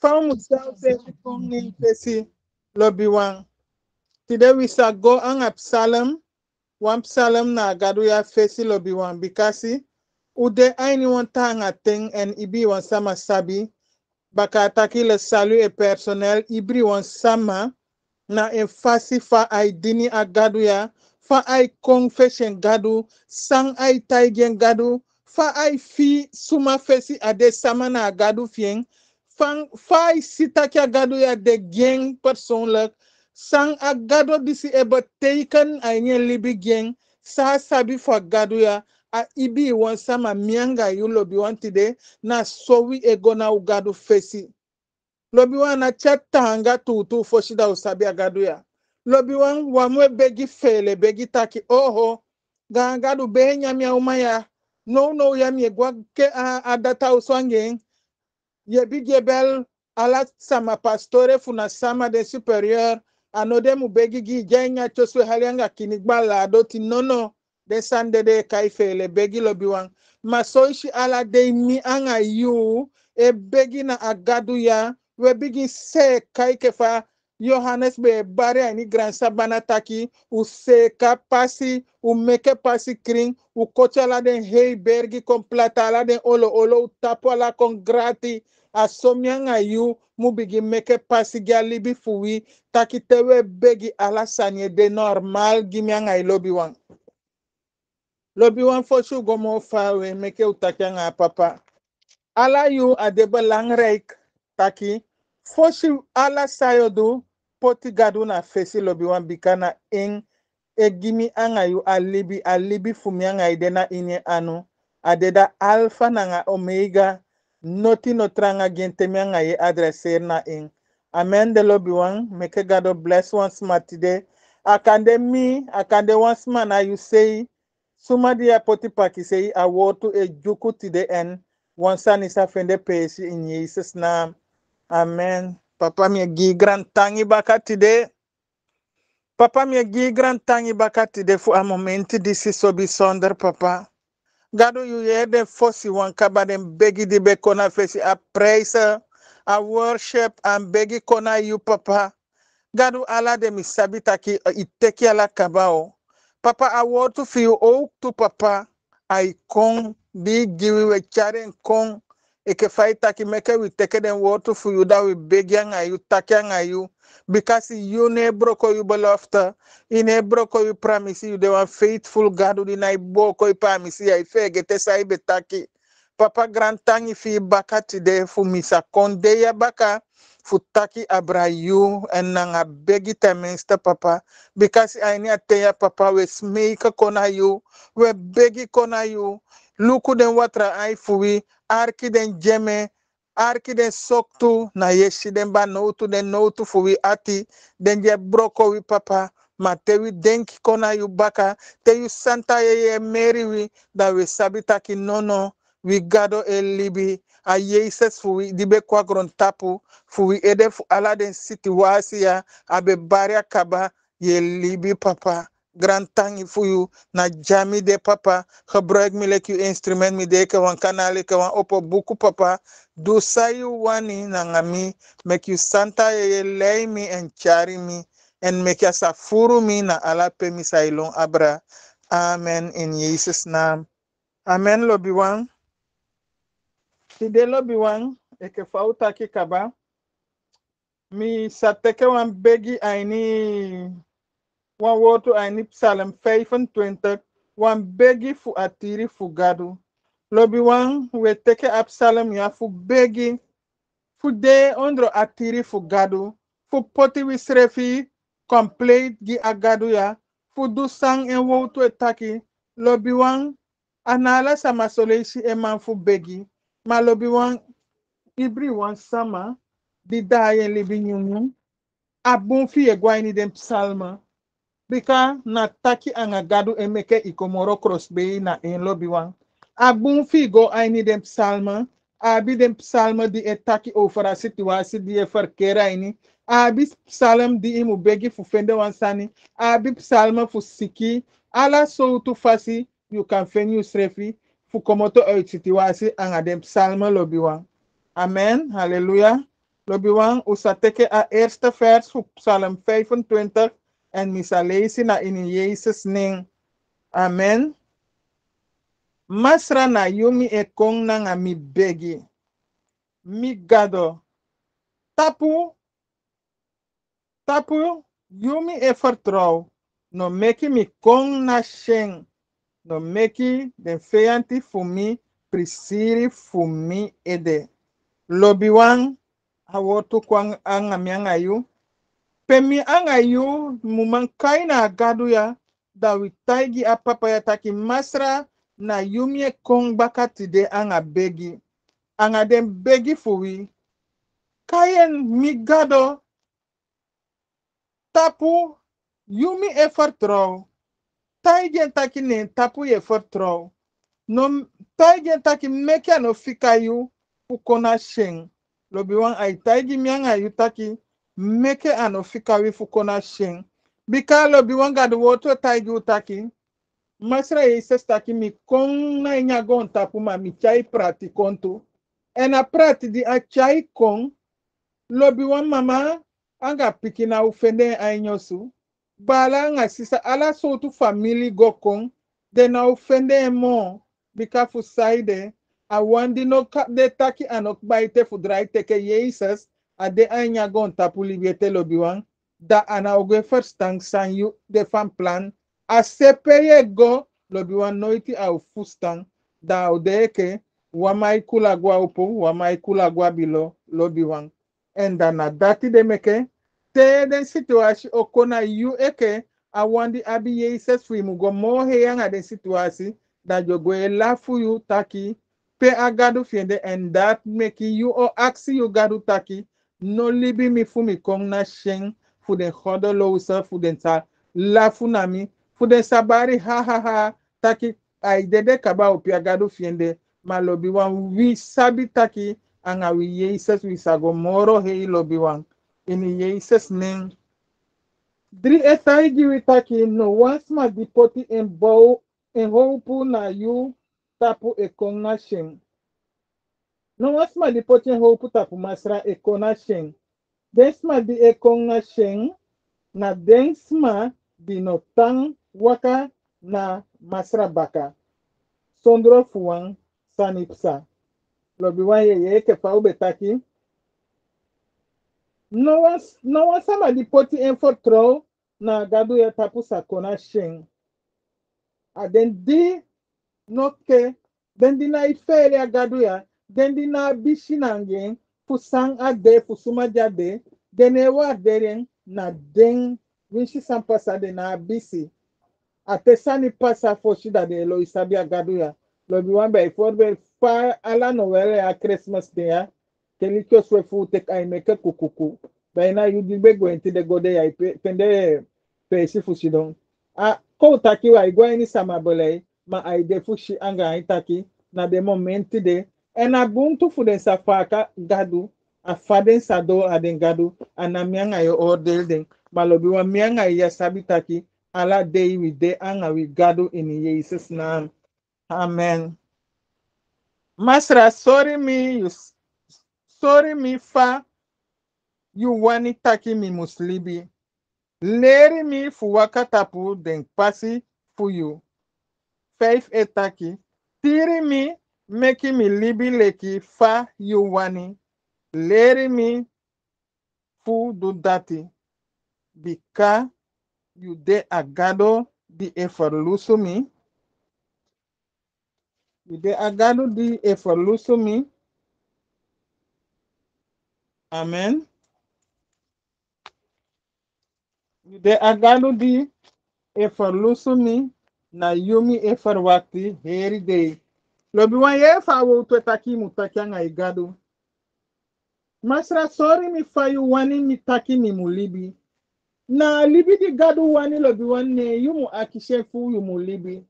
Found myself in Pesi lobby one. Today we shall go on a psalm. One psalm na gadu ya fesi lobby one because ude aini one tanga thing and ibi one sama sabi. Baka ataki le salut et personnel ibri sama na enfasi fa ai dini a gadu ya fa ai confession gadu sang ai taigen gadu fa ai fi suma fesi ade sama na gadu fieng fan fai sitaki agado ya de geng persoonlijk sang agado disi ebe teken a nye libi geng. Sa sabi for gado ya. A ibi wan sama mianga yu lobi wan tide na sowi ego na ugado fesi. Lobi wan na chata hanga tutu fo shida usabi agado ya. Lobi wan wamwe begi fele begi taki oho ga agado be nyami ya umaya. No no yami egwa ke a adata uswangeng ye big bel ala sama pastore funa sama de superior anode mu begi gi jenya choswe halianga kinigbala adoti nono de sande de kaifele begi lobiwan masoishi ala de mi anga yu e begi na agadu ya we bigi se kaikefa Yohanes be bare ani grand sabana taki. U seka pasi u meke pasi kring u kochala den heibergi kon plata la den olo olo u tapo la kon grati. A somianga yu mu bigi meke pasi gia libi fuwi. Taki tewe begi ala sanye de normal gimianga i lobi wan lobi wan fo shu gomo fawe meke utakianga papa. Ala yu adebe langreik taki. Fosi ala sayo sayodu poti gadu na fesi lobi wan bikana ing e gimi anga yu alibi alibi fumi anga ide na inye anu. Adeda alpha nanga omega noti no tranga gentemi anga ye adresser na ing amen de lobi wan meke gado bless once more today. Akande mi akande once more na you say suma dia poti paki say awotu e juku tide en. Wansan isa fende pesi in Jesus name amen Papa mi gi grand tangi baka tide. Papa mi gi grand tangi baka tide fu a momenti disi so bi sonder papa. Gado you hear fosi wan kaba den begi di be kona fesi a praise, a worship and begi kona you papa. Gado ala de mi sabita ki iteki ala kabao. Papa a wotu fi you o tu papa. Ai kong bi giwi we charen kong eke fai taki meke we teke den wotu fu you da we begi anga you taki anga you because you ne broko you belofte in ne broko you promise you de wan faithful God di na boko you promise. Ya ife gete sai betaki papa grand tangi fi baka tide fu misa konde ya baka fu taki abra you en nanga begi teminste papa. Because I ni ateya papa we smeke kona you we begi kona you luku den watra ai fuwi arki den jeme arki den soktu na yeshi den ba noutu den noutu fuwi ati den je broko wi papa ma te wi denki kona yu baka te yu santa ye ye meri wi da we sabita ki nono wi gado e libi a yeses fuwi dibe kwa gron tapu fuwi ede fu ala den siti wasi ya abe baria kaba ye libi papa grand tangi fuyu na jami de papa gebruik me like you instrument mi de ke wan kanali ke wan opo buku papa. Do sayu wani na ngami make you santa ye lei mi en chari mi en make ya safuru mi na ala pe mi abra. Amen in jesus name. Amen lobi wan tide lobi wan e ke fauta ki kaba. Mi sateke wan begi aini wan woto aini psalm 25 wan begi fu atiri fu gadu. Lobi wan we teke absalom ya fu begi fu de ondro atiri fu gadu. Fu poti wi srefi complete gi agadu ya. Fu du sang en woto e taki lobi wan anala sama soleisi e man fu begi. Ma lobi wan ibri wan sama di dayen libi nyunyu abun fi e gwaini psalma bika na taki anga gadu emeke ikomoro crossbay na en lobby wan abun figo aini dem psalma. Abi dem psalma di e taki over a situatie di e verkera ini abi psalm di imu begi fu fende wan sani. Abi psalma fu siki ala so tu fasi you can fen you srefi. Fu komoto uit situatie anga dem psalma lobby wan amen. Hallelujah. Lobby wan usa teke a eerste vers op Psalm 25 en misa lezen na in Jezus ning. Amen. Masra na yumi e kong na nga mi begi. Mi gado. Tapu. Tapu. Yumi e. No meki mi kong na sheng. No meki den feyanti fu mi prisiri fu mi ede. Lobi wan. Awotu kwang anga mi anga yu. Pemi anga yu muman kaina gadu ya. Da wi taigi a papa ya taki masra na yumi e kong baka tide anga begi. Anga den begi fu wi. Kayen mi gado. Tapu. Yumi e vertrouw. Taigen taki ne tapu e vertrouw. No taigen taki meke no fika yu. Fukona sheng. Lobi wan ai taigi mianga yu taki. meke ano fikawi fukona shen bikalo biwanga duwoto taigi utaki masra ye sestaki mi kon na inyagon tapuma mi chai prati kontu ena prati di a chai kon lobi wan mama anga piki na ufende ainyosu bala anga sisa ala sotu famili gokong, de na ufende mo. Bika fusaide awandi no ka de taki anok baite fudraite ke yeisas ade anyago ntapu libiete lobiwan da anaogue ferstang sanyu defan plan. Asepeye go lobiwan noiti au fustang da audeeke wamai kulagua upu wamai kulagua bilo lobiwan enda na dati demeke teeden situasi okona yu eke awandi abi yeise swimu go mo heyanga den situasi da jogo e lafu yu taki pe agadu fiende en dat meki yu o aksi yu gadu taki No libi mi fu mi kong na sheng. Fu den khodo lousa fu den sa lafu na mi. Fu sabari ha ha ha. Taki ai dede kaba opi agadu fiende. Ma lobi wan wi sabi taki. Anga wi Jesus wi sago moro hei lobi wan. Ini Jesus name. Dri etai giwi taki no wansma dipoti en bow en hopu na yu tapu e kong na sheng na wọn sma di potin ho puta pumasra e kona shen den sma di eko na shen na den sma di no tang waka na masra baka. Sondro fuwan sanipsa. Lobi wan ye ye ke fa ube taki. No wan no wan sama di poti enfo tro na gadu ya tapu sakona shen a den di no ke den di na ifere agadu ya dendi na bishinange pusan ade pusuma jade dene wa deren na den winshi san pasa de na bisi atesani pasa fo shida de lo isabi agaduya lo bi wan be for be pa ala no were a christmas de ya keli kyo swe fu te kai me kukuku. Be na yu di be gwenti de gode ya pende pe si fu a ko taki wa igwa ni samabole ma aide fu anga itaki na de momenti de ena buntu fu den safaka gadu a faden sado a den gadu ana mianga yo ordel den malobi wa mianga ya sabi taki ala de wi de anga wi gadu in Jesus name. Amen. Masra, sorry me, you sorry me fa, you wani taki mi muslibi. Leri mi fu wakatapu den pasi fu you. Faith etaki. Tiri mi, meki mi libi leki fa you wani. Leri mi fu do dati. Bika you de agado di eforlusu me, You de agado di eforlusu me, Amen. You de agado di eforlusu me, na yumi efor wakti heri day. Lobi wan ye fa wo to taki mutaki anga igado. Masra sorry mi fa you wani mi taki mi mulibi. Na libi di gado wani lobi wan ne yumu akishe fu yumu libi.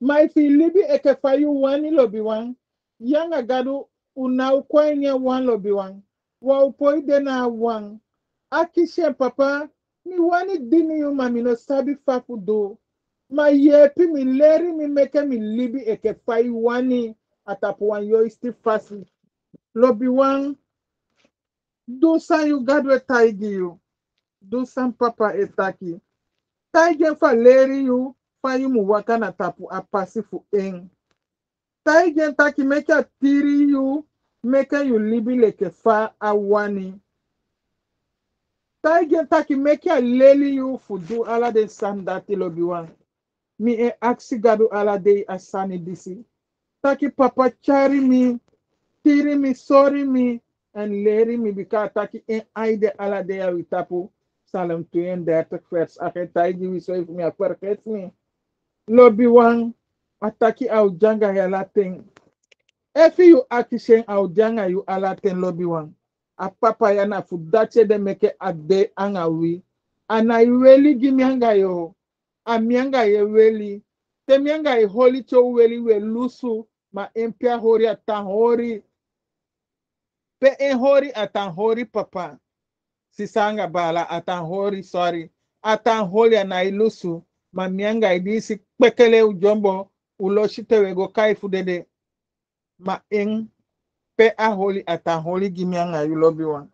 Ma ifi libi eke fa you wani lobi wan. Yanga gado una ukwenye wan lobi wan. Wa upoi dena wan. Akishe papa mi wani dini yu mami no sabi fafu do. Ma yepi mi leri mi meke mi libi eke fa you wani atapu wan yo isti fasi. Lobi wan do san yu gado e taigi yu do san papa e taki. Taigi fa leri yu fa yu mu waka na tapu a pasi fu en taigi taki meke tiri yu meke yu libi leke fa a wani. Taigi taki meke leli yu fu du ala den san dati lobi wan mi e eh, aksi gado ala dei a sani disi taki papa chari mi tiri mi sori mi en leri mi bika taki eh, en aide ala dea wi tapu. Psalm 32 vers 8 taigi wi so mi a mi lobi wan ataki au janga ya laten efi yu akishen au janga yu alaten lobi wan a papa ya na fu de meke ade anga wi ana iweli gi mianga yo a mianga ye weli. Te mianga ye holi cho weli we lusu ma empia hori atan hori. Pe en hori atan papa. Sisanga bala atan hori sorry. Atan ana ilusu ma mianga idisi kpekele ujombo uloshite wego kai fudede. Ma en pe a holi atan hori gi mianga yu lobi wan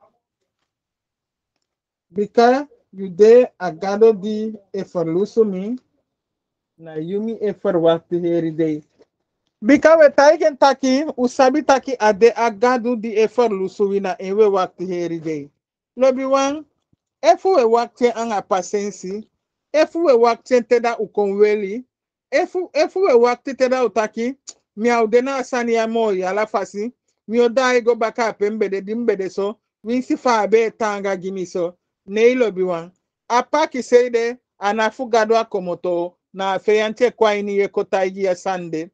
bika Yude agado di eferlusumi na yumi eferwati heridei. Bika we taigen taki usabi taki ade agado di eferlusumi na enwe wakti heridei. Lobi wan, efu we wakti an apasensi, efu we wakti teda ukonweli, efu, efu we wakti teda utaki, miaudena asani ya moi alafasi, miodai go baka pembede dimbede so, winsi fa tanga gimi so. ne ilobiwan apaki seide anafugadwa komoto na afeyantie kwa ini yekota igi sande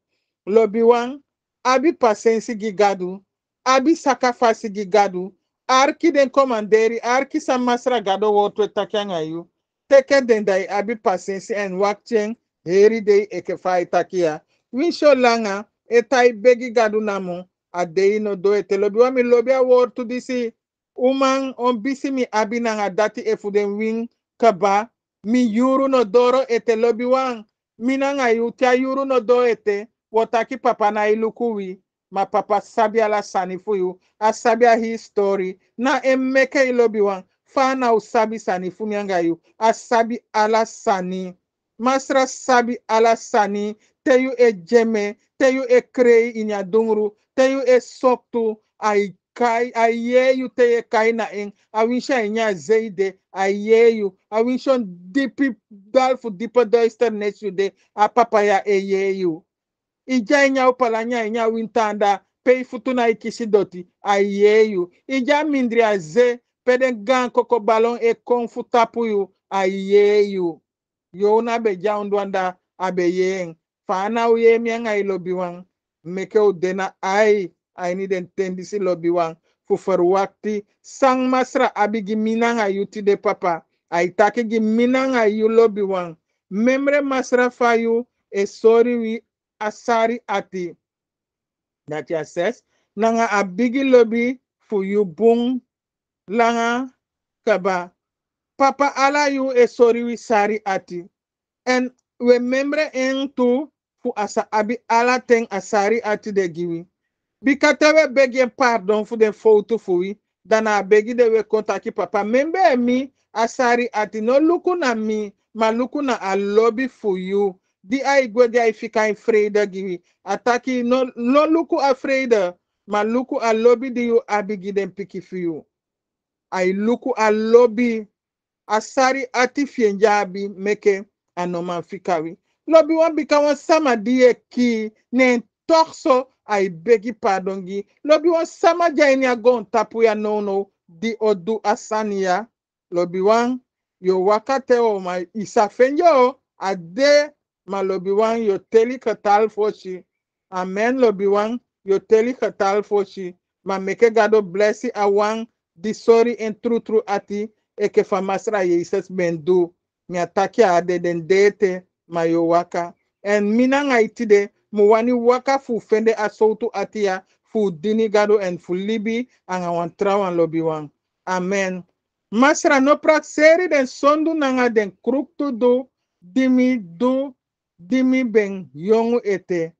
lobiwan abi pasensi gigadu abi sakafasi gigadu arki den komanderi arki samasra gado wotwe takiangayu teke dendai abi pasensi en wakchen heri dei ekefa itakia winsho langa etai begi gadu namu adei no do ete lobiwan mi lobi awor disi uman on bisi mi abi nanga dati efuden win kaba. Mi yuru no doro ete lobi wan mina nga yu tia yuru no do ete. Wotaki papa na iluku wi. Ma papa sabi ala sani fu a sabi a hi story. Na emeke ilobi wan fa na usabi sani fu mianga yu a sabi ala sani. Masra sabi ala sani. Te yu e jeme. Te yu e krei inya dungru te yu e soktu. Ai kai ayeyu teye kaina in awinsha inya zeide ayeyu. Awinshon dipi dalfu dipa doister nesu de apapaya eyeyu ija inya upalanya inya wintanda pei futuna ikisi ikisidoti ayeyu. Ija mindri aze peden gan koko balon e konfu tapuyu ayeyu. Yo na be jaundwanda abeyeng fana uye mianga ilobiwang meke udena ai. Ai ni den tendisi lobi wan fu fer wakti sang masra abigi minanga yuti de papa. Ai take gi minanga yu lobi wan memre masra fayu e sori wi asari ati. That ya says nanga abigi lobi fu yu bung langa kaba. Papa ala yu e sori wi sari ati. En we memre en tu fu asa abi ala ten asari ati de giwi bikatewe begi pardon fu den fowtu fuwi dana abegide we kontaki papa. Membe e mi asari ati no luku na mi ma luku na a lobi fu yu. Di a e gwe di a e fika en freide giwi no, no luku a freide ma luku a lobi di yu abi gi den piki fu yu. A luku a lobi asari ati fiengi abi meke a no man fika wi. Lobi wan bika wan sama di e ki ne ai begi pardon lobi wan sama jaini agon tapu ya nono di odu asania lobi wan yo wakate o ma isafenyo ade ma lobi wan yo. Teli katal amen lobi wan yo teli katal ma meke gado blessi awan di sorry en true true ati eke famasra ye ises bendu mi ataki ade den dete ma yo waka en minanga itide wani waka fu fende a atia fu dini gado en fu libi anga wan trawan lobi wan amen. Masra no prak seri den sondu nanga den kruktu du dimi du dimi ben yongu ete.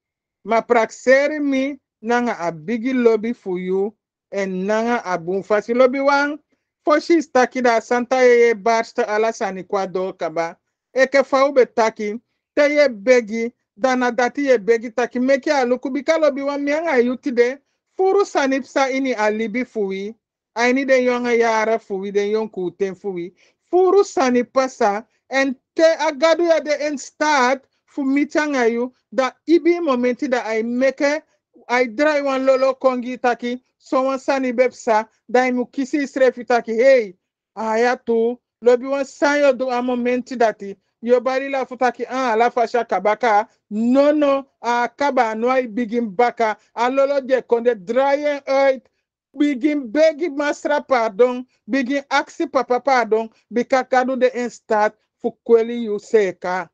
Ma prak seri mi nanga a bigi lobi fu yu en nanga abun fasi lobi wan foshi staki da santa yeye barsta ala sani kwa do kaba. Eke fa ube taki te ye begi dana dati ye begi taki meki aluku bika lobi wan mianga yuti de furu sanipsa ini alibi fuwi. Aini de yonga yara fuwi de yon kuten fuwi. Furu sanipasa en te agadu ya de en start fu mitanga yu da ibi momenti da ai meke ai dry wan lolo kongi taki so wan sani bepsa da imu kisi srefi taki hey aya tu lobi wan sanyo do a momenti dati yobarila futaki an ah, alafasha kabaka. Nono a kaba noi bigin baka. Aloloje konde drayen oit Begin begi masra pardon. Begin aksi papa pardon. Bikakadu de instat fukweli yu seka.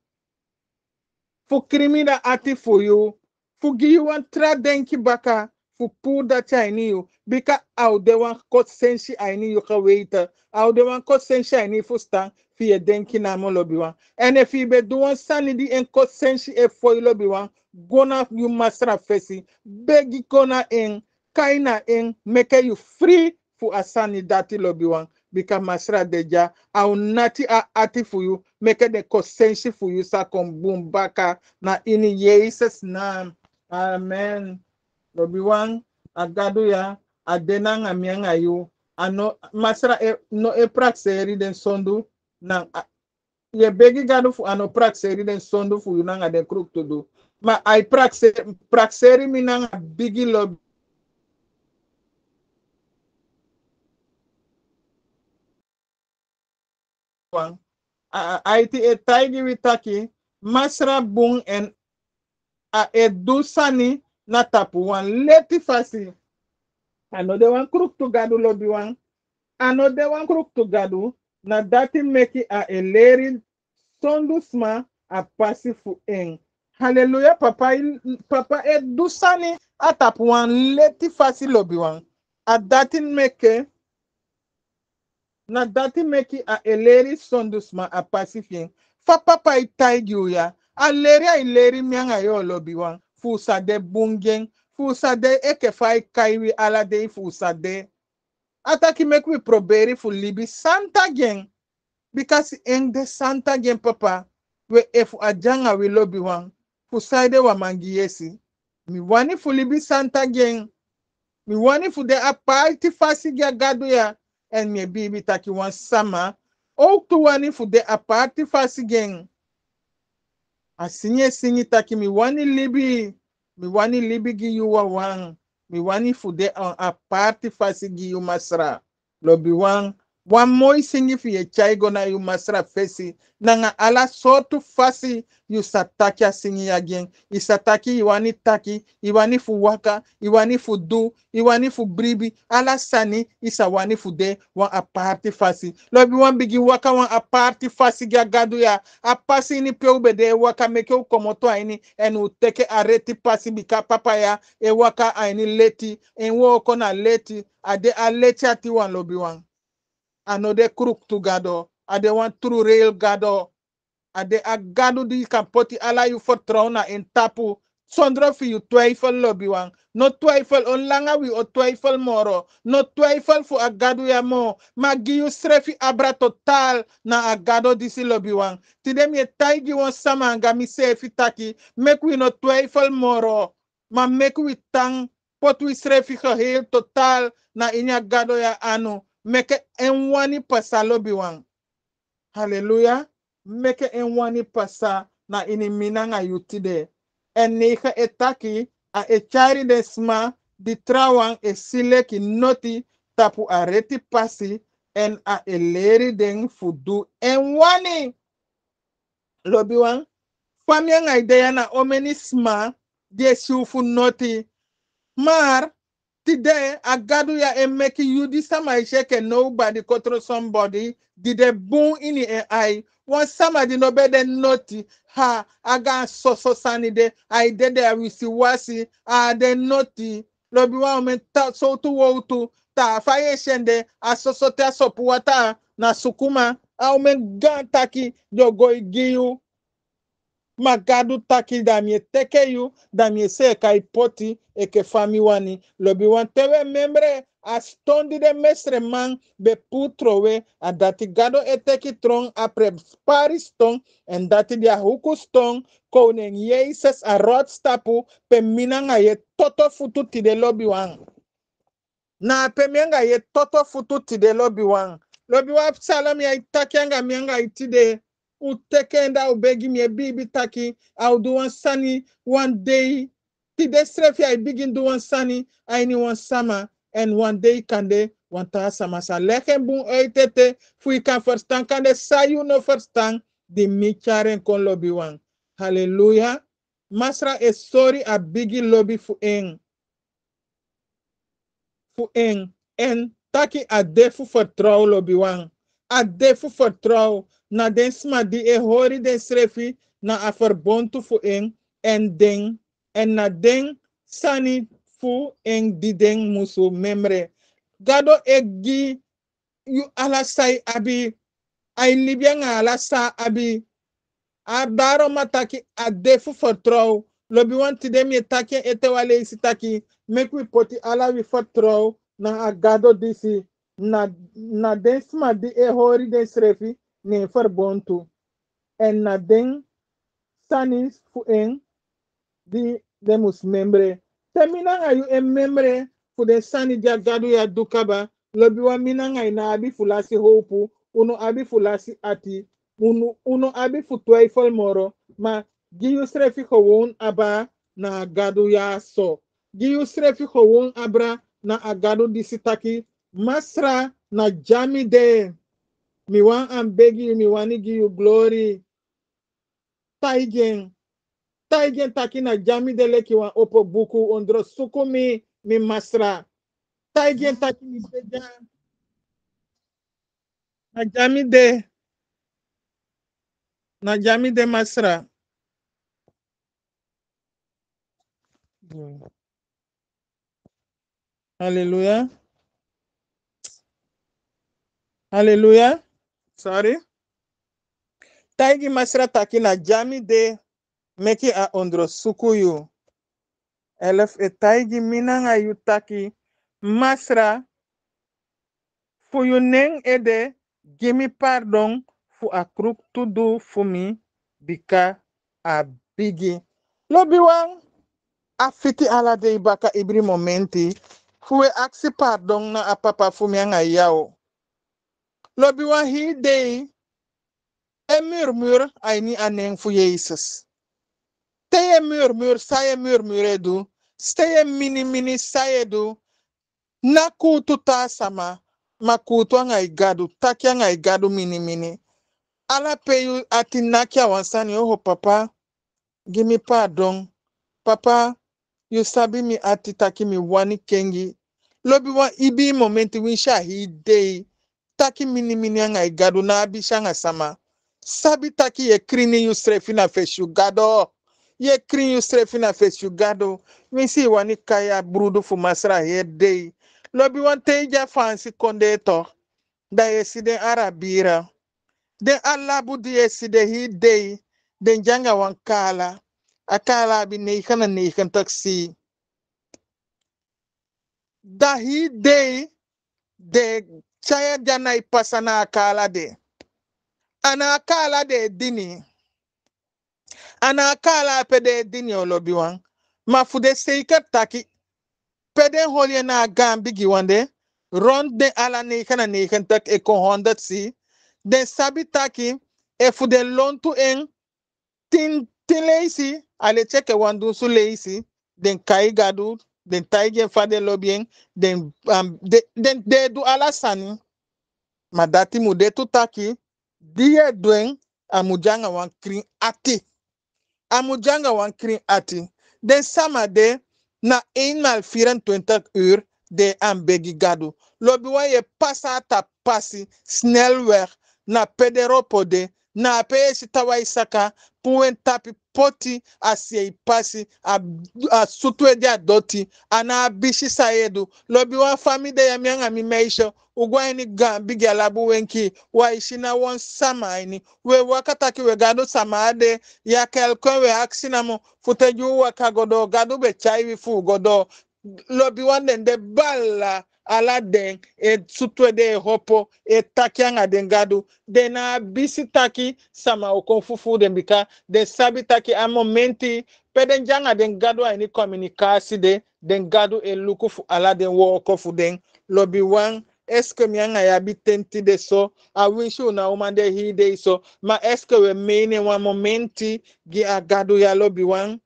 Fukrimina ati fuyu fugiwan tra denki baka fu pur dati aini yu. Bika audewan kot senshi aini yu kaweita audewan kot senshi aini fu stan fi ye denki na mo lobi wan ene fi be du wan sani di en kot sensi e foi lobi wan gona masra fesi begi kona en kaina en make you free fu asani dati lobi wan bika masra deja au nati a ati fu you make the consensi fu you sa kon boom baka na ini Jesus name amen. Lobi wan agadu ya adena nga you. Ano masra e, no e prakseri den sondu na a- ye begi gadu fu ano prakseri den sondu fu you nanga den kruk to do ma ai prakseri prakseri mi nanga bigi a aiti e taigi witaki masra bung en a e dusani na tapu wan leti fasi ano de wan kruk tu gadu lobi wan ano de wan kruk tu gadu na dati meki a e leri sondu sma a pasi fu en haleluya papa papa e dusani a tapu wan leti fasi lobi wan. A dati meke na dati meki a eleri sondusma a pasifien fa papa i taigi uya a leri a ileri mianga yo lobi wan. Fusa de bungen fusa de eke fa i kaiwi ala de i fusa de ataki make we proberi fu libi santa gen because in the santa gen papa we efu ajanga we lobi wan fu saide wa mangi yesi. Mi wani fu libi santa gen mi wani fu de a party fasi ga gadu ya. En mi bibi taki wan sama o tu wani fu de a party fasi gen a sinye sinyi taki mi wani libi. Mi wani libi gi yu wa wan mi wani fude an a parti fasi giyuma sra lo bi wan wan moi singi fi ye chai gona yu masra fesi. Nanga ala sotu fasi yu sataki a singi ya gen. Isataki sataki iwani taki iwani fu waka iwani fu du iwani fu bribi. Ala sani isa wani fu de wan aparti fasi. Lobi wan bigi waka wan aparti fasi ga gadu ya. A pasi ni pe ube de waka meke u komoto aini en u teke a reti pasi bika papa ya. E waka aini leti en wo kona leti ade a leti ati wan lobi wan anode kruk tu gado ade wan true real gado ade a gado di kan poti ala yu vertrouwen in tapu. Zonder fi yu twijfel lobby no twijfel on langa wi o twijfel moro. No twijfel fu a gado ya mo. Ma gi yu srefi abra total na a gado disi lobby wan ti dem ye taigi wan sama nga mi sefi taki. Make we no twijfel moro. Ma make we tang pot wi srefi geheel total na inya gado ya anu meke enwani pasa lobi wan haleluya meke enwani pasa na ini minanga yutide en nega etaki a echari desma di trawang e sileki noti tapu areti pasi en a eleri den fudu enwani. Lobi wan famianga ideya na omeni sma die siufu noti. Maar Ide, agadu ya emeke you this time I check Maisheke nobody control somebody. Did a boom in the eye. Once somebody no better naughty. ha aga so so sunny day. I did there with Siwasi. Ah, then naughty. Lobby woman so to wo to ta fire shende asosota sopuata na sukuma. Aumen gantaki dogo igiyu. Magadu taki damie teke yu damie se se kai poti e ke fami wani. Lobi wan tewe membre a stondi de mestre man be putrowe a dati gado e teki tron apre pari ston en dati dia huku ston konen yeises a rot stapu pe minanga ye toto futu ti de lobi wan na pe mianga ye toto futu ti de lobi wan lobi wan psalam ya itakianga mianga itide utekenda ubegi mi bibi au do one sunny one day. Ti de strefi I begin do one sunny I ni one and day kande one ta sama sa leken bun oitete fui kan verstaan kande sayu no verstaan di mi charen kon lobby wan hallelujah. Masra e sorry a bigi lobby fu en fu en en taki a defu vertrouw lobby wan a defu vertrouw na den sma di e hori den srefi na a verbontu fu en en den en na den sani fu en di den musu memre. Gado e gi yu ala sai abi ai libya nga ala sa abi a daro mataki a defu vertrouw lobi wanti dem ye taki ete wale isi taki make we poti ala wi vertrouw na a gado disi. Na na den sma di e hori den srefi ne verbontu en na den sani fu en di demus membre. Te minanga yu e membre fu den sani dia gado ya dukaba. Lobi wa minanga na abi fulasi hopu. Uno abi fulasi ati. Uno uno abi fu twai fol moro ma giyu srefi gewoon aba na agadu ya so. Giyu srefi gewoon abra na agadu disitaki. Masra na jami de mi wan am begi you mi wani give you glory taigen taigen taki na jami de leki wan opo buku ondro suku mi masra taigen taki mi beja na jami de na jami de masra Hallelujah. Hallelujah. Sorry. Taigi masra taki na jami de meki a ondro suku yu. Elef e taigi minanga yu taki masra fu yu neng ede gimme pardon fu a kruk tudu fu mi bika a bigi. Lobi wang a fiti ala de ibaka ibri momenti fu e aksi pardon na a papa fu mi anga yao. Lobi wan hi dei e murmur ai ni aneng fu Jesus. Teye murmur saye murmure du. Steye mini mini saye du. Na kutu ta sama. Ma kutu anga igadu. Taki anga igadu mini mini. Ala peyu ati nakia wansani oho papa. Give me pardon. Papa, you sabi mi ati taki mi wani kengi. Lobi wan ibi momenti winsha hi dei. Taki mini mini anga igadu na abisha anga sama. Sabi taki ye krini yu strefi na feshu gado. Ye krini yu strefi na feshu gado. Misi wani kaya brudu fu ye dei. Lobi wan teija fansi konde da ye side arabira. Den alabu di ye side hi dei. Den janga wan kala akala bi neikana neikan taksi da hi dei. De saya jana ipasa na akala de ana akala de dini. Ana akala pede dini olobi wan mafude seika taki. Pede holye na gambi gi wande. Ron de ala ne kana ne kan tak e ko honda si. De sabi taki e fude lontu en. Tin tin leisi ale cheke wandu su leisi den kai gadu den taige fade lobien den um, de, den de du ala sani madati mude tutaki diye dwen amujanga wan krin ati amujanga wan krin ati den sama de na 1 mal 24 uur de an begi gadu lobi wan pasa ta pasi snelweg na pederopo de na pe si tawai saka tapi poti asiyeipasi asutwe dia doti anaabishi sayedu lobi wa famide ya mianga mimeisho ugwaini gambigi alabu wenki waishi na won samaini. We wakataki we gado samaade ya kelkwe we aksinamo futeju wakagodo gado be chaiwi fu godo lobi wandende bala ala den e sutwe de e hopo e taki anga den gadu. Den na bisi taki sama o kon fufu den bika. Den sabi taki a momenti peden janga den gadu aini kominikasi de den gadu e luku fu ala den wo oko fu den. Lobi wan eske mi anga ya bi tenti de so a wishu na uman de hi de so ma eske we mene wa momenti gi a gadu ya lobi wan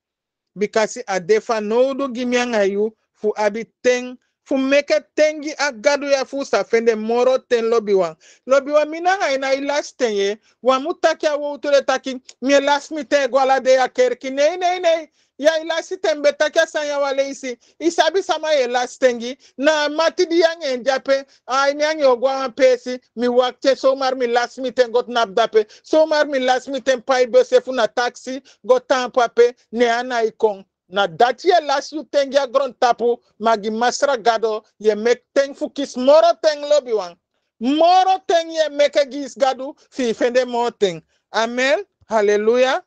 bikasi a defa nodu gi mi anga yu fu abi ten fu meke tengi a gadu ya fu safende moro ten lobi wan lobi wan mi nanga ina i las ten ye wa mu taki a wo utule taki mi las mi ten gwala de ya kerki. Nei nei nei ya i lasi ten be taki a san ya wale isi. Isabi sama ye las tengi na mati di yang en jape ay ni yang ogwa wan pesi mi wakte so mar mi las mi ten got nap dape. So mar mi las mi ten pai be se fu na taxi got tan pape ne ana ikon na dati ye las yu ten ya gron tapu magi masra gado ye mek ten fu kis moro ten lobi wan moro ten ye meke gis gadu fi fende mo ten amen. Hallelujah.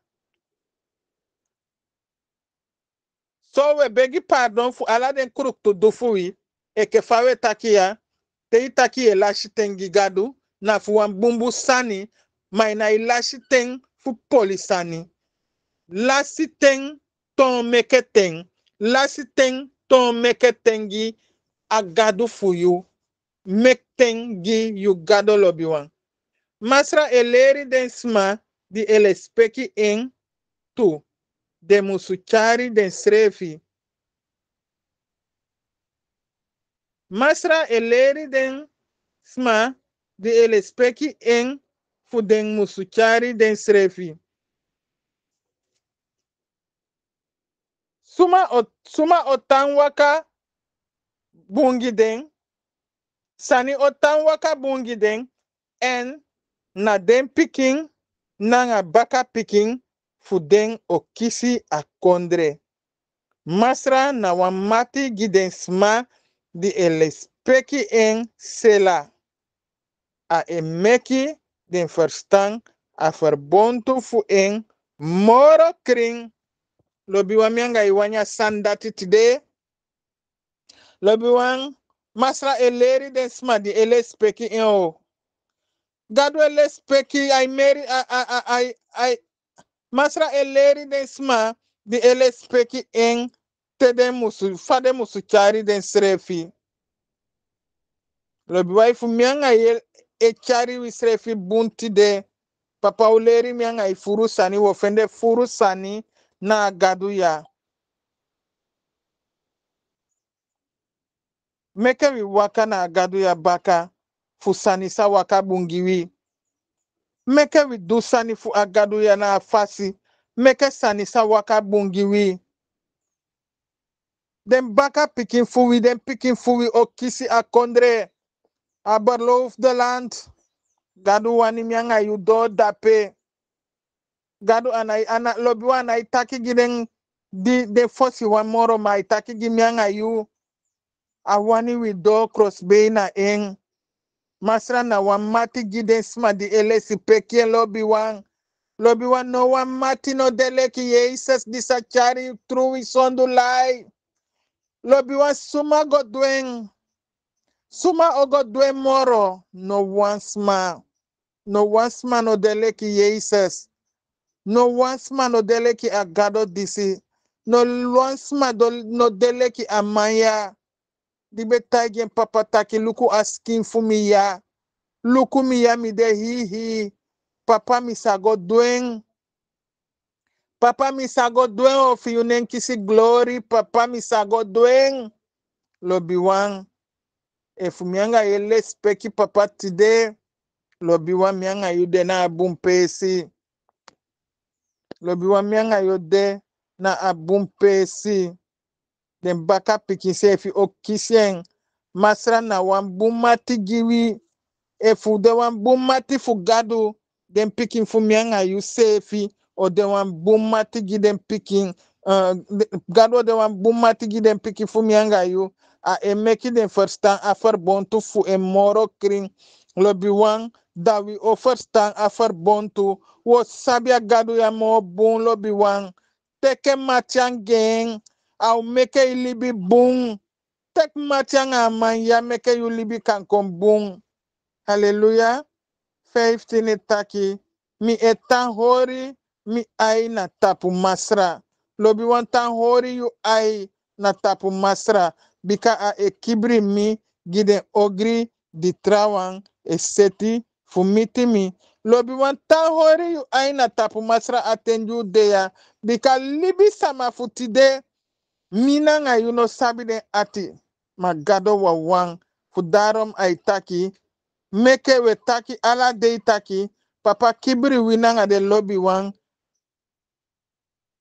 So we begi pardon fu ala den kuruk fu wi e ke fawe takia te i taki e lashi ten gi gadu na fu wan bumbu sani mai na i lashi ten fu poli sani. Lasi ten tome que tem, lá se tem, tome que tem gui, agado fuyu, me tem gui yu gado lobiwan. Masra eleri densma di elespeki em tu, de musuchari densrefi. Masra eleri densma di elespeki em fuden musuchari densrefi. Suma o suma o tan waka bungi den sani o tan waka bungi den en na den pikin nanga baka pikin fu den o kisi a kondre. Masra na wan mati gi den sma di e lespeki en sela. A e meki den ferstan a verbontu fu en moro kring lobi wa mianga i wanya sandati tide lobi wan masra e leri den sma di ele speki en o gadu ele speki ay meri ay ay ay masra e leri den sma di ele speki en te den musu fade musu chari den srefi lobi wa fu mianga yel e chari wi srefi bunti de papa u leri mianga i furu sani wo fende furu sani na gadu ya meke wi waka na gadu ya baka fu sani sa waka bungi wi meke wi fu agadu ya na fasi meke sani sa waka bungi wi den baka pikin fu wi den pikin fu wi o kisi a kondre. A barloof de land. Gadu wani mianga yu do dape gadu ana ana lobi wana itaki giden di de fosi wan moro ma itaki gi mianga yu a wani wi do cross bay na en masra na wan mati giden sma di elesi pekien lobi wan lobi wan no wan mati no deleki yeisas disachari trui sondu lai lobi wan suma godwen suma ogo dwen moro no one sma no one sma no deleki yeisas no wansma no dele ki a gado disi no wansma no dele ki a manya di be tagi en papa taki luku a skin fu mi ya. Luku mi ya mi de hihi papa mi sago duen papa mi sago duen o fi yunen kisi glory. Papa mi sago duen lobi wan e fu mi anga ele speki papa today. Lobi wan mi anga yude na abun pesi lobi wan mianga de na abun pesi. Den baka pikise fi o masra na wan bumati giwi e fu de wan bumati fu gadu den pikin fu mianga yu sefi o de wan bumati gi den pikin uh, gadu de wan bumati gi den pikin fu mianga yu. A e meki den verstaan a verbontu fu e moro kring. Lobi wan dawi o verstaan a verbontu wo sabia gadu ya mo bun lobi wan teke matian geng au meke ilibi bun tek matianga man ya meke yu libi kan kon bung haleluya 15 taki. Mi etan hori mi ai na tapu masra. Lobi wan tan hori yu ai na tapu masra. Bika a e kibri mi giden ogri di trawan e seti fu miti mi lobi wan tan hori yu ai na tapu masra atenju deya. Bika libi sama futide mina nga yu no sabi den ati. Ma gado wa wan fu darom ai taki meke we taki ala dei taki. Papa kibri wi nanga de lobi wan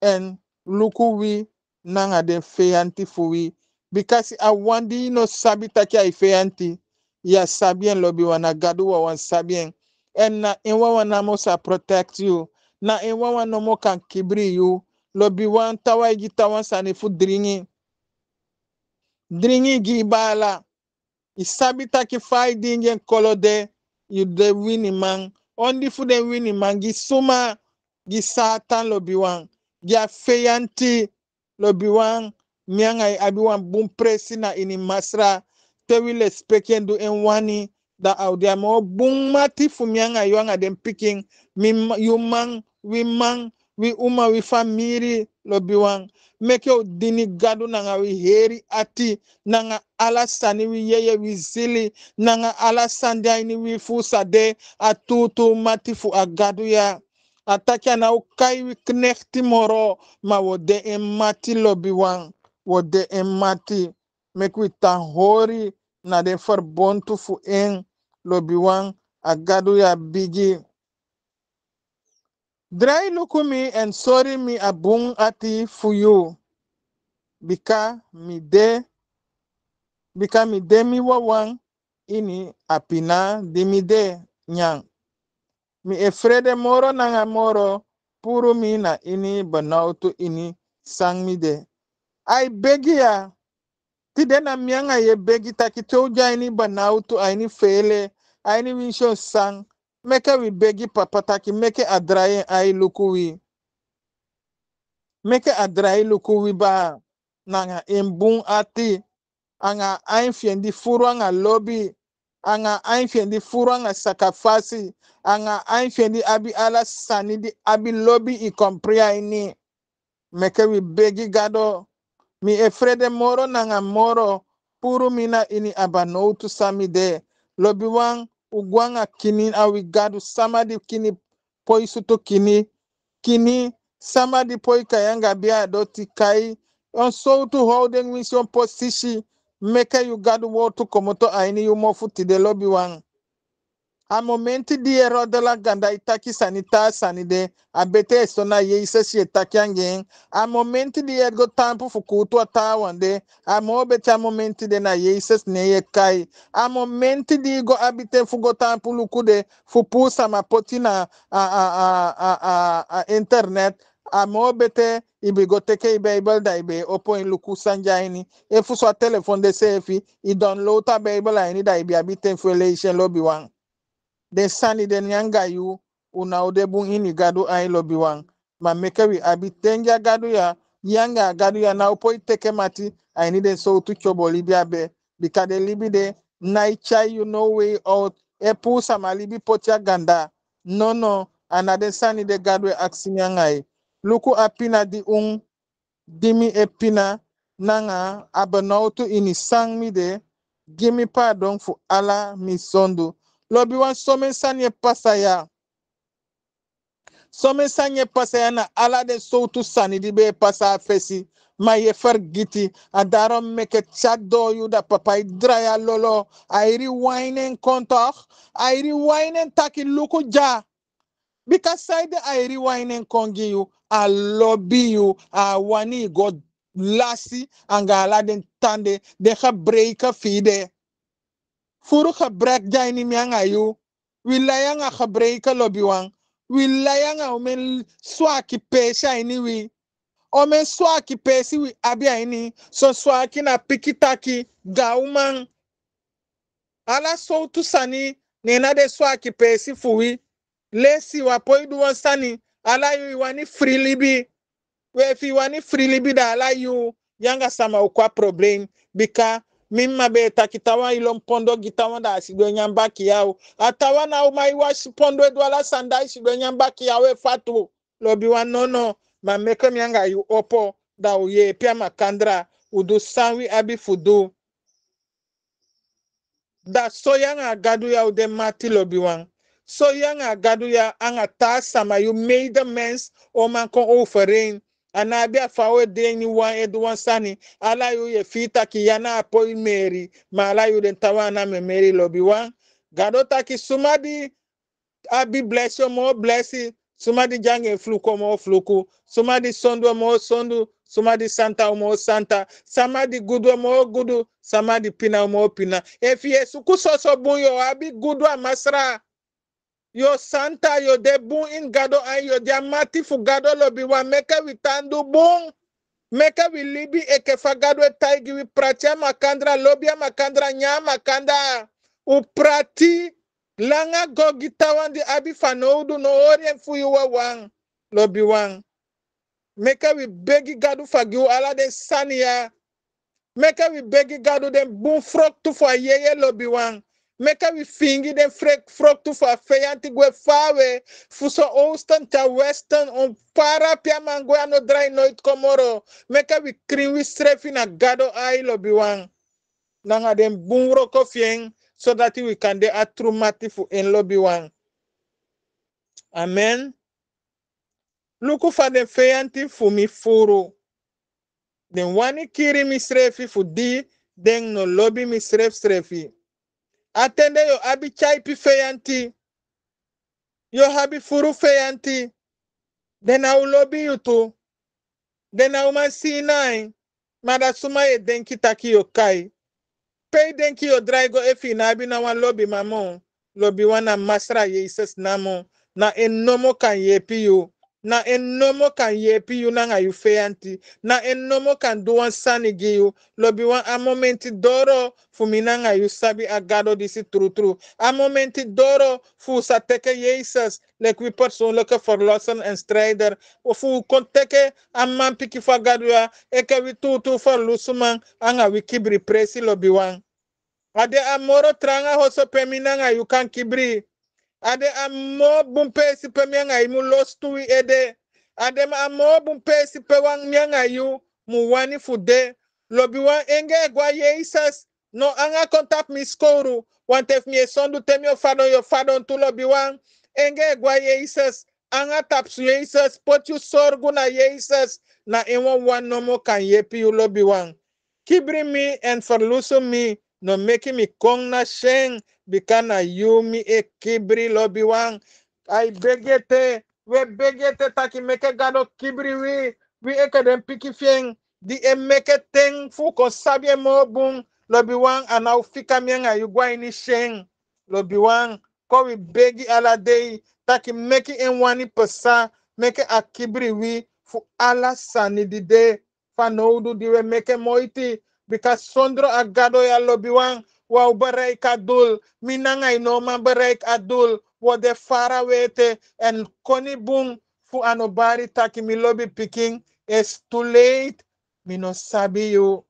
en luku wi nanga de feyanti fu wi because a wandi no sabi taki ai feyanti ya sabien lobi wan na gado wa wan sabien. En na in wa wan namo sa protect you. Na in wa wan nomo kan kibri you. Lobi wan tawa igi tawan sani fu dringi. Dringi gi bala i sabi taki fai dingen kolo de you de wini man. Ondi fu de wini man gi suma gi satan lobi wan gi a feyanti lobi wan mianga i abi wan bum presi na ini masra te wile speken du en wani da audia mo bung mati fu mianga yo anga den picking mi ma- yu man wi mang wi uma wi famiri lo biwang meke o dini gadu nanga wi heri ati nanga ala sani wi yeye wi zili nanga ala sandi aini wi fusa de atutu tutu mati fu agadu gadu ya. Ataki ana ukai kai wi knekti moro ma wo de en mati lo biwang wo de en mati mek wi tan hori na de verbontu fu en lobi wan a gadu ya bigi. Drai lukumi en sori mi a bung ati fu you bika mi de bika mi de mi wawan ini apina di mi de nyang. Mi e frede moro nanga moro puru mi na ini banautu ini sang mi de. Ai begi ti de na mianga ye begi taki toja aini banautu aini fele aini winsho sang. Meke wi begi papa taki meke adraye ai luku wi. Meke adraye luku wi ba nanga imbun ati anga ain fiendi furu anga lobi anga ain fiendi furu anga sakafasi anga ain fiendi abi ala sani di abi lobi i aini. Ini meke wi begi gado mi e frede moro nanga moro puru mina ini abanoutu sami de. Lobi wan ugwanga kini awi gadu samadi kini poi sutu kini kini samadi poi kayanga bia doti kai. On soutu holding mission position meke yu gadu wotu komoto aini yu mofuti de lobi wan a momenti di ero de la ganda itaki sanita sanide a bete sona ye isa si etaki angen a momenti di ergo tampu fukutu ata wande a mo bete a momenti de na ye isa ne ye kai. A momenti di go abite fugo tampu lukude fu pusa ma poti na a a a a a, a internet. A mo bete ibe go teke ibe bible da ibe opo in luku sanja ini. E fu so telephone de sefi i download ta bible ini da ibe abite fu election lobby wan den sani den yanga yu una ode bun ini gadu ai lobi wan ma meke wi abi tenja gadu ya yanga gadu ya na upo iteke mati ai ni den so tu chobo libi abe. Bika de libi de nai chai you no way out e pusa ma libi potia ganda. No no ana den sani de gadu ya aksimi yangai luku apina di un dimi epina nanga abanautu ini sang mi de gimi pardon fu ala mi sondu lobi wan some sanye pasaya some sanye pasaya na ala de soutu sani di be pasa fesi ma ye giti a meke chat do yu da papa i draya lolo a iri wainen kontok a iri wainen taki luku ja bika saide a iri wainen kongi yu a lobi yu a wani go lasi anga den tande de ga breika fide furu ka brek jaini mianga yu. Wilaya nga ka breika lobi wang. Wilaya nga omen swaki pesha ini wi. Omen swaki pesi wi abia ini. So swaki na pikitaki gauman ala soutu sani nena de swaki pesi fuwi lesi wa poidu wan sani ala yu iwani free libi. We fi wani free libi da ala yu. Yanga sama ukwa problem bika mimma be takitawa ilon pondo gitawa da asido nyamba kiyao atawa na uma iwa pondo edwala sanda isido nyamba kiyao e fatu. Lobi wa nono ma meke mianga yu opo da uye pia makandra udu sanwi abi fudu. Da so yanga gadu ya ude mati lobi wan so yanga gadu ya anga ta sama you made the mens o man kon offering ana bia fa o de ni wan edu wan sani. Ala yu ye fita ki yana apo meri. Ma ala yu den tawana me meri lobi wan gado taki sumadi abi bless you more blessing sumadi jange fluko mo fluku. Sumadi sondu mo sondu. Sumadi santa mo santa. Samadi gudu mo gudu. Samadi pina mo pina. Efi yesu kusoso bun yo abi gudu amasra yo santa yo de bun in gado an yo de amati fu gado lobi wa meke wi tandu bun. Meke wi libi eke fa gado e taigi wi pratia makandra lobi makandra nya makanda u prati langa go gitawandi abi fanoudu no orien fu yuwa wang lobi wang. Meke wi begi gado gadu u ala den sania meke wi begi gado den bun frok tu a yeye lobi wang meke wi fingi den frek frok tu fa feyanti gwe fawe fuso oosten ta westen on para pia mangwe ano drai noit komoro meke wi krin wi strefi na gado ai lobi wang nanga den bun roko fieng so that we can de atrumati fu en lobby wan. Amen. Luku fa den feyanti fu mi furu. Den wani kiri mi srefi fu di, den no lobby mi sref srefi. Atende yo abi chaipi feyanti. Yo habi furu feyanti. You tu. Den au man sinai. Mada suma e den kitaki yo kai. pay denki yo draigo efi na abi na wan lobi mamo lobi wana masra yesus namo na enomo kan yepi you na enomo kan yepi you na nga you feyanti na enomo kan duwan sani gi you lobi wan a momenti doro fu mi you sabi agado disi true a momenti doro fu sa teke yesus lek wi persoonlijke verlosser en strijder fu kon teke a man piki gado ya eke wi tutu verlusuman anga wi presi lobi wan. Ade amoro tranga hoso peminanga you kan kibri ade amo bumpe si pe mianga you mu los tui ede. Ade amo bumpe si pe wang mianga you mu wani fude. Lobi wan enge gwa yeisas no anga kontap mi skoru. Want if mi sondu temi yo fadon yo fadon tu lobi wan enge gwa yeisas anga tapsu yeisas pot you sorgu na yeisas na inwan wan nomo kan yepi you lobi wan kibri mi en verluso mi no meki mi kong na sheng bikana yumi e eh, kibri lobi wang. Ai begete we begete taki meke gado kibri wi. Wi eh, eke den piki fieng. Di e meke teng fu kon sabie mo bun lobi wang ana ufika mienga yu gwa ini sheng. Lobi wang ko wi begi ala dei. Taki meki en wani pesa meke a kibri wi. Fu ala sani di de. Fa noudu di we meke moiti. Because sondro agado ya lobi wang wa bereik adul. Minanga inoma bereik adul. Wo de fara wete. En koni bung fu anobari taki mi lobi picking It's too late. Mi no sabi you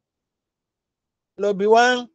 lobi wang.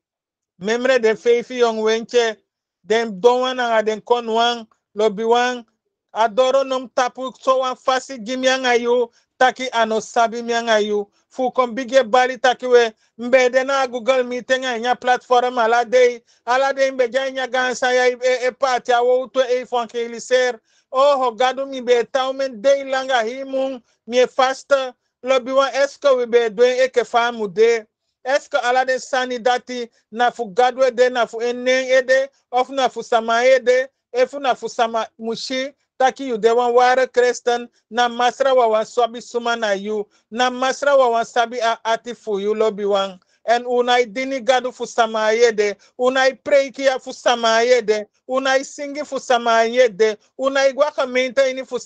Memre de feifi yong wenche. Den don wana den kon wang. Wang. Adoro nom tapu so wan fasi gimianga you taki ano sabi mianga you fu kon bige bali taki we mbede na google meeting nya platform ala day ala day mbe janya gansa ya e, e party awo to e fon ke liser oh ho gadu mi be taumen day langa himun mi fasta lobi wan esko we be doen e ke famu de. Esko ala de sani dati na fu gadwe de na fu enen ede of na fu sama ede efu na fu sama mushi taki yu de wan ware kristen na masra wa wan swabi suma na na masra wa wan sabi a ati fu yu lobi wan unai dini gadu fu unai preiki ya fu sama yede unai singi fu unai gwa kamenta ini fu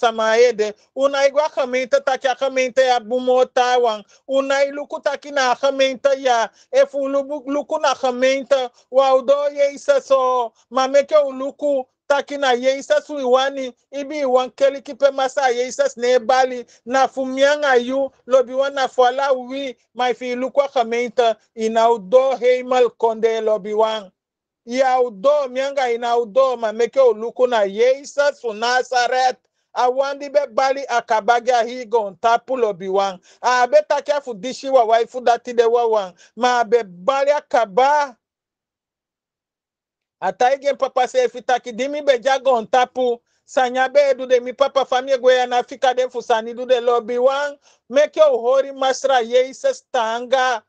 unai gwa kamenta taki a kamenta ya bumo tawan unai luku taki na kamenta ya efu luku na kamenta wa udo ye isa so mameke uluku takina yeisas wani ibi iwankeli kipe masa yeisas ne bali. Na fumianga yu lobi wana fala wi mai fi ilukwa kamenta inaudo heimal konde lobi ya yaudo mianga inaudo mameke oluku na yeisas nazaret. Awandi be bali akabagia higo ntapu lobi wang. Abe takia fudishi wa waifu dati de wa wang. Ma be bali akaba ataige papa se fitaki dimi be ntapu. Sanya be du de mi papa famie gwe na fika de fusani du de lobi wan meke uhori masra yeise stanga.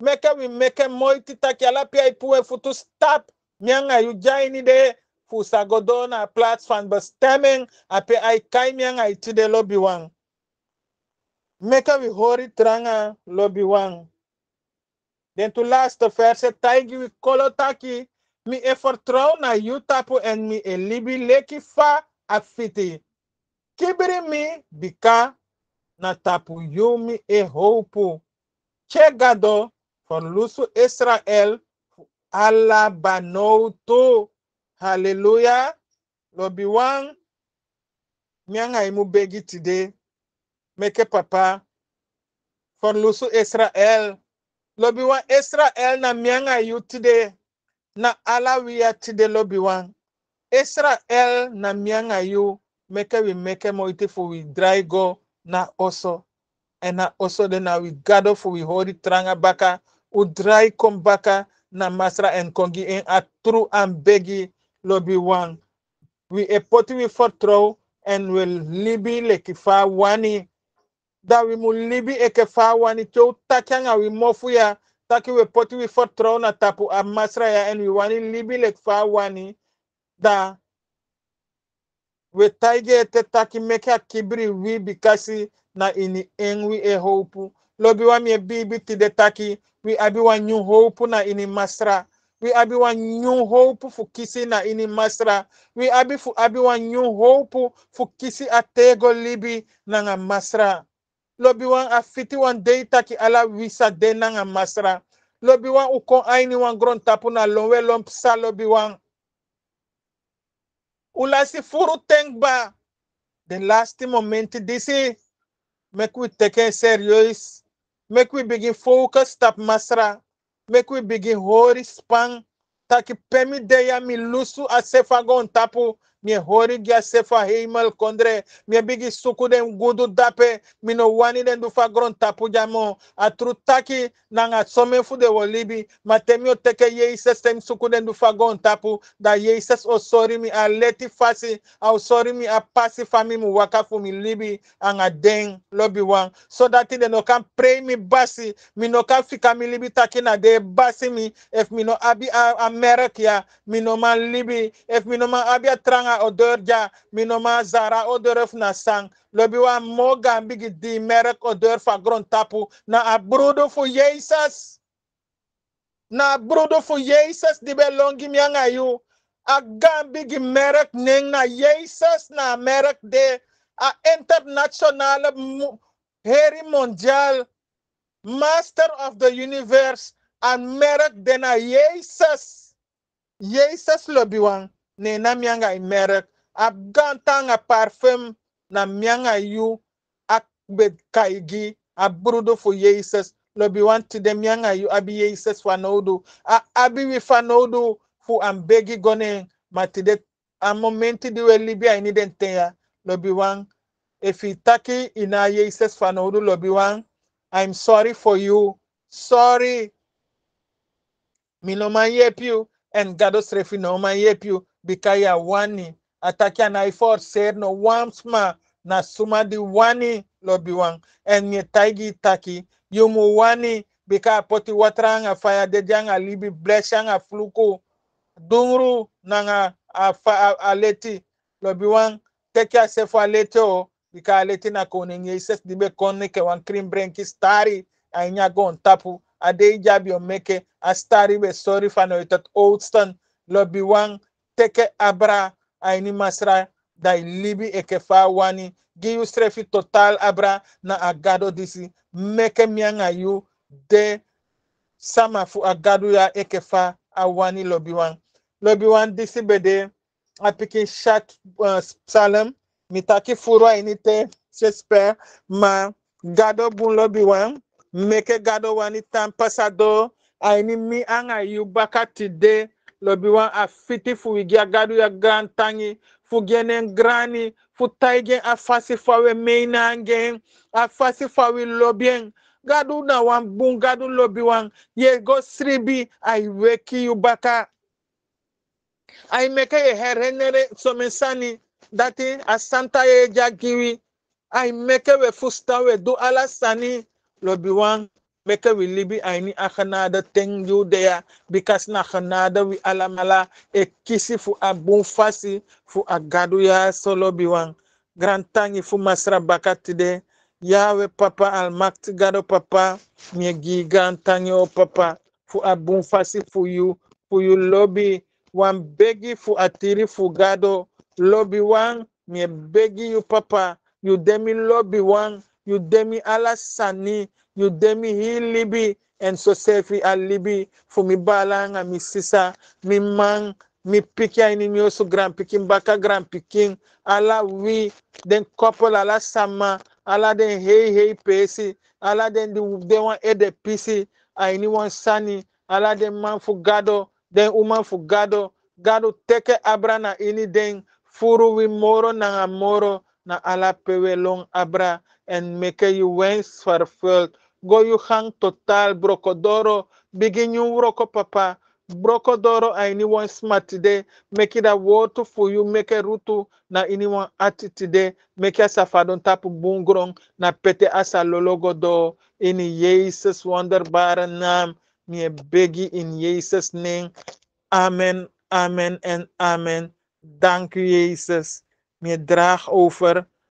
Meke wi meke moiti taki ala pia ipuwe futu stop. Mianga yu jaini de fusa godona plats van bestemming ape ai kai mianga itu de lobi wan meke wi hori tranga lobi wan den tu laatste verse taigi wi kolotaki mi e na you tapu en mi e libi leki fa afiti. Kibiri mi bika na tapu you mi e gado for lusu Israel ala banoutu. Hallelujah. Lobi wang. Mianga imu begi today. Meke papa. For lusu Israel. Lobi wang Israel na mianga you today. Na ala wiya tide lobi wan. Israel na mianga yu meke we meke mo ite fu wi dry go na oso. En na oso de na wi gado fu wi hori tranga baka u dry kom baka na masra en kongi en a tru an begi lobi wan. Wi e poti wi fortro en we libi leki fa wani. Da we mu libi eke fa wani tou takyanga wi mofu ya taki we poti we fortro na tapu a masra ya en we wani libi lek fa wani da. We taige te taki meke a kibri wi bikasi na ini en wi e hopu. Lobi wa mi bibi ti de taki wi abi wa nyu hopu na ini masra. Wi abi wa nyu hopu fu kisi na ini masra. Wi abi fu abi wa nyu hopu fu kisi a tego libi na nga masra lobi wan a fiti wan dei taki ala wisa de nanga masra. Lobi wan u kon aini wan gron tapu na lonwe lom psa lobi wan u lasi furu tenkba de lasti momenti disi make we take serious. Make we begin focus tap masra. Make we begin hori span taki pemi de ya mi lusu a sefa gon tapu mi hori gya sefa heimal kondre mi bigi suku den gudu dape mi no wani den du fa gron tapu jamo a tru taki nanga some fu de wolibi ma temi o teke tem suku den du fa gon tapu da yeises o sorry mi a leti fasi a o sorry mi a pasi fami mu waka fu mi libi anga den lobi wan so that they no can pray mi basi mi can fika mi libi taki na de basi mi if mi no abi a, a merek ya man libi if mi no man abi a tranga odeur ja mi no zara odeur of na sang lobi wa mo gambi gi di merek odeur fa gron tapu. Na a brudo fu Jesus. Na brudo fu Jesus di be longi mi anga yu. A gambi gi merek neng na Jesus na merek de. A international heri mondial master of the universe. And merek de na Jesus. Jesus lobi wan ne na mianga i merek. A gantanga parfum na mianga yu a kaigi a brudo fu Jesus lobi wan ti de mianga yu abi Jesus fanodu a abi wi fanodu fu am begi gone. Ma ti de a momenti di we libia ini den teya lobi wan he taki ina fanodu lobi wan I'm sorry for you. Sorry. Mi no man yep you and gados refi no you bikaya wani. Atakia na ifor ser no wamsma na suma di wani lobi wan and mi taigi taki. Yumu wani bika poti watra nga faya dejang janga libi blessanga fluku. Dungru nanga a fa a, a leti. Lobi wan teki a a leti o bika a leti na kone nye ises dibe kone ke wan krim brenki stari a inyago tapu. A de ijabi o a be sorry fano itat oudston lobi wan teke abra a ini masra da i libi eke fa wani. Gi yu strefi total abra na agado disi. Meke mianga yu de sama fu agado ya eke fa a wani lobi wan. Lobi wan disi bede a pikin chat uh, psalm mi taki furu aini te j'espère ma gado bun lobi wan. Meke gado wani tan pasado aini mi anga yu baka tide lobi wan a fiti fu wigi a gado ya gran tangi fu genen grani fu taigen a fasi fawe meinangen a fasi fawe lobien gadu na wan bun gadu lobi ye go sribi ai weki yu baka. Ai meke ye herenere somensani dati a santa ye jagiwi. Ai meke we fusta we du ala sani lobi meke we libi aini a genade ten judea bikas na genade wi alamala e kisi fu a bun fasi fu a gadu ya so lobi wan grand tangi fu masra bakatide yawe papa almakti gado papa mi gi grand tangi o papa. Fu a bun fasi fu you fu you lobi wan begi fu atiri fu gado. Lobi wan mi begi you papa. You demi lobi wan you demi ala sani you demi hi libi en so sefi a libi fu mi bala nga mi sisa mi mang mi piki aini mi osu grand pikin baka grand pikin ala wi den couple ala sama ala den Hey Hey pesi ala den di den wan ede pisi aini wan sani ala den man fu gado den uman fu gado gado teke abra na ini den furu wi moro na moro na ala pewe long abra en make you wens vervuld go you hang total brokodoro. Begin you roko oh, papa. Brokodoro a ini smart today. Make it a woto for you. Make a rutu na wan ati today. Make a safadon tapu bungrong na pete asa lologo do. In Jesus wonderbare naam me begi in Jesus name. Amen amen en amen. Dank u Jezus me draag over